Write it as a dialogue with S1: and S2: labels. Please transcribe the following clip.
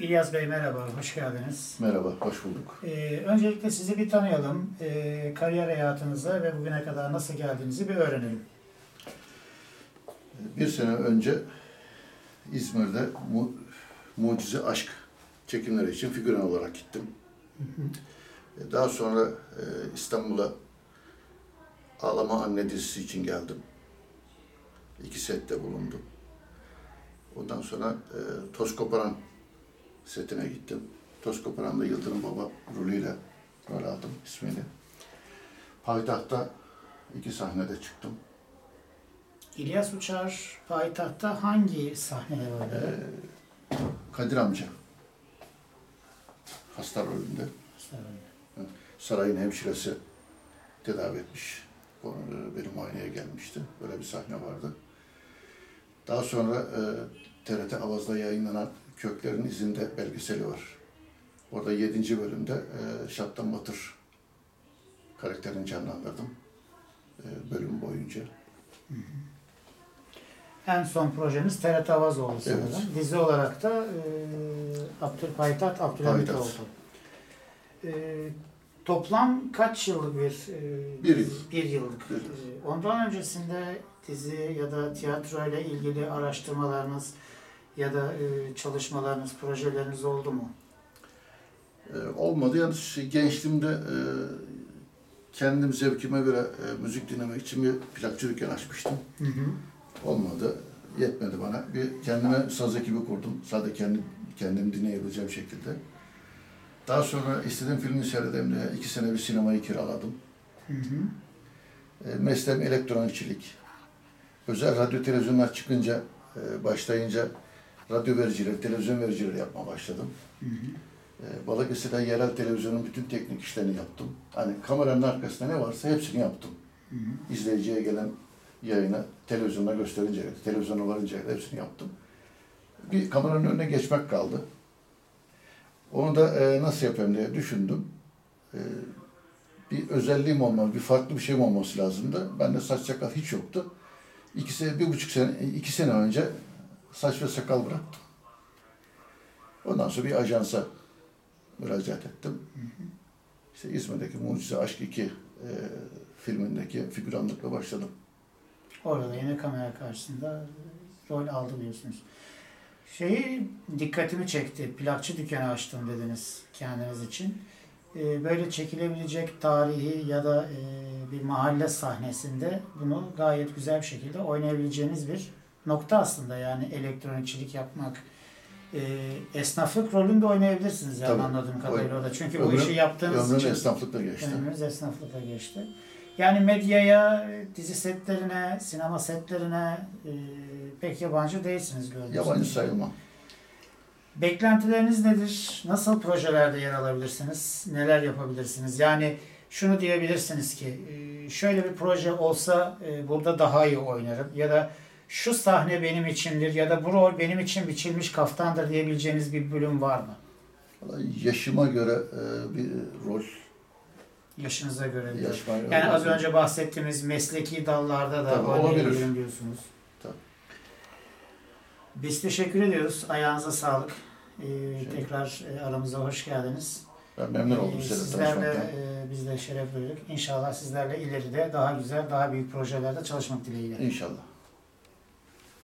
S1: İlyas Bey merhaba, hoş geldiniz.
S2: Merhaba, hoş bulduk.
S1: Ee, öncelikle sizi bir tanıyalım. Ee, kariyer hayatınıza ve bugüne kadar nasıl geldiğinizi bir öğrenelim.
S2: Bir sene önce İzmir'de mu, Mucize Aşk çekimleri için figüran olarak gittim. E, Daha sonra e, İstanbul'a Ağlama Anne dizisi için geldim. İki sette bulundum. Ondan sonra e, Toz Koparan setine gittim. Toz Koparan'da Yıldırım Baba rolüyle rol aldım ismini. Payitaht'ta iki sahnede çıktım.
S1: İlyas Uçar payitahtta hangi sahneler oynadı?
S2: Kadir amca. Hasta rolünde. Sarayın hemşiresi tedavi etmiş. E, Benim muayeneye gelmişti. Böyle bir sahne vardı. Daha sonra e, TRT Avaz'da yayınlanan Köklerin İzinde belgeseli var. Orada 7. bölümde e, Şaptan Batır karakterini canlandırdım. E, bölüm boyunca.
S1: En son projeniz TRT Avaz oldu sanırım.
S2: Evet.
S1: Dizi olarak da e, Abdülpayitaht Abdülhamit oldu. E, toplam kaç yıllık bir e,
S2: Bir yıl.
S1: Bir yıllık.
S2: Bir yıl.
S1: E, ondan öncesinde dizi ya da tiyatro ile ilgili araştırmalarınız ya da e, çalışmalarınız, projeleriniz oldu mu?
S2: E, olmadı. Şey, gençliğimde e, kendim zevkime göre e, müzik dinlemek için bir plakçı dükkanı açmıştım.
S1: Hı hı.
S2: Olmadı. Yetmedi bana. Bir kendime saz ekibi kurdum. Sadece kendim, kendim dinleyebileceğim şekilde. Daha sonra istediğim filmi seyredeyim iki sene bir sinemayı kiraladım.
S1: Hı hı.
S2: E, mesleğim elektronikçilik. Özel radyo televizyonlar çıkınca, e, başlayınca radyo vericileri, televizyon vericileri yapmaya başladım.
S1: Hı hı.
S2: E, Balıkesir'de yerel televizyonun bütün teknik işlerini yaptım. Hani kameranın arkasında ne varsa hepsini yaptım.
S1: Hı hı.
S2: İzleyiciye gelen yayını televizyonda gösterince, televizyona varınca hepsini yaptım. Bir kameranın önüne geçmek kaldı. Onu da e, nasıl yapayım diye düşündüm. E, bir özelliğim olmalı, bir farklı bir şeyim olması lazımdı. Bende saç sakal hiç yoktu. İki sene, bir buçuk sene, iki sene önce saç ve sakal bıraktım. Ondan sonra bir ajansa müracaat ettim. İşte İzmir'deki Mucize Aşk 2 e, filmindeki figüranlıkla başladım.
S1: Orada da yine kamera karşısında rol aldı diyorsunuz. Şeyi dikkatimi çekti. Plakçı dükkanı açtım dediniz kendiniz için. Ee, Böyle çekilebilecek tarihi ya da e, bir mahalle sahnesinde bunu gayet güzel bir şekilde oynayabileceğiniz bir nokta aslında. Yani elektronikçilik yapmak, e, esnaflık rolünde oynayabilirsiniz yani
S2: Tabii.
S1: anladığım kadarıyla orada. Çünkü bu
S2: Ömrüm-
S1: işi yaptığınız için
S2: esnaflıkla geçti.
S1: ömrünüz esnaflıkla geçti. Yani medyaya, dizi setlerine, sinema setlerine e, pek yabancı değilsiniz gördüğünüz
S2: Yabancı
S1: gibi.
S2: sayılmam.
S1: Beklentileriniz nedir? Nasıl projelerde yer alabilirsiniz? Neler yapabilirsiniz? Yani şunu diyebilirsiniz ki e, şöyle bir proje olsa e, burada daha iyi oynarım ya da şu sahne benim içindir ya da bu rol benim için biçilmiş kaftandır diyebileceğiniz bir bölüm var mı?
S2: Yaşıma göre e, bir rol.
S1: Yaşınıza göre. diyor.
S2: Yaşıma göre
S1: Yani az önce bahsettiğimiz mesleki dallarda da
S2: Tabii,
S1: oynayabilirim
S2: olabilir.
S1: diyorsunuz.
S2: Tabii.
S1: Biz teşekkür ediyoruz. Ayağınıza sağlık. Ee,
S2: Şey-
S1: tekrar e, aramıza hoş geldiniz.
S2: Ben memnun oldum
S1: Ee, Sizlerle e, biz de şeref duyduk. İnşallah sizlerle ileride daha güzel, daha büyük projelerde çalışmak dileğiyle.
S2: İnşallah.